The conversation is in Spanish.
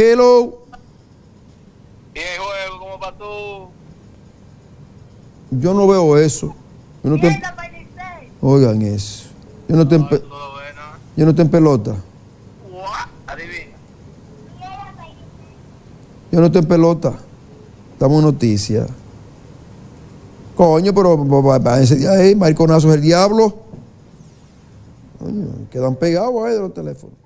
Hello. ¿Y el juego cómo pasó? Yo no veo eso. Yo no estoy Oigan eso. Yo no estoy en, yo no estoy en pelota. Adivina. Yo no estoy en pelota. Estamos en noticias. Coño, pero ese día ahí, mariconazo es el diablo. Coño, quedan pegados ahí de los teléfonos.